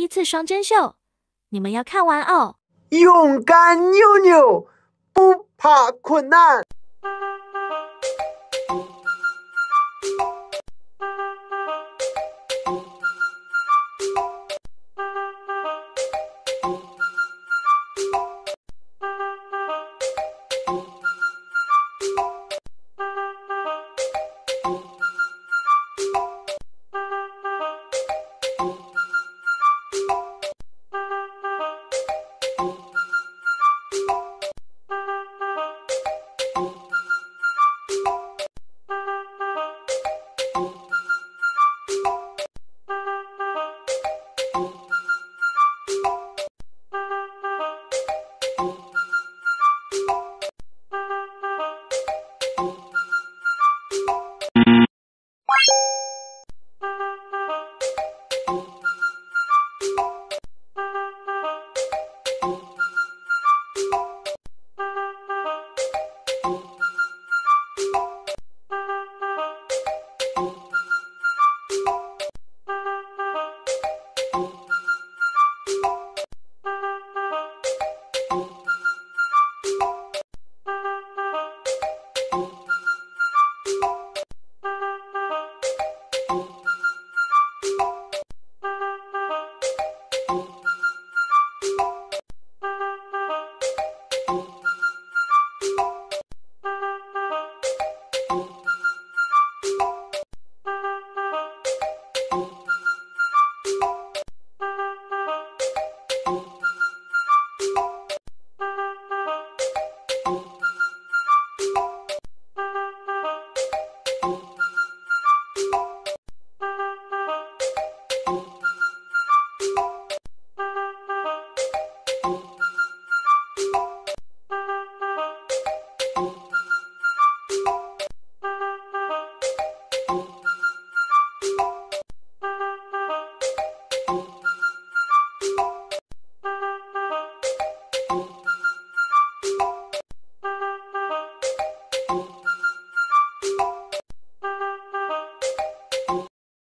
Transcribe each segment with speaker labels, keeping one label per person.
Speaker 1: 第一次双针绣，你们要看完哦。
Speaker 2: 勇敢牛牛，不怕困难。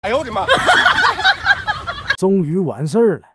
Speaker 3: 哎呦我的妈！
Speaker 4: 终于完事儿了。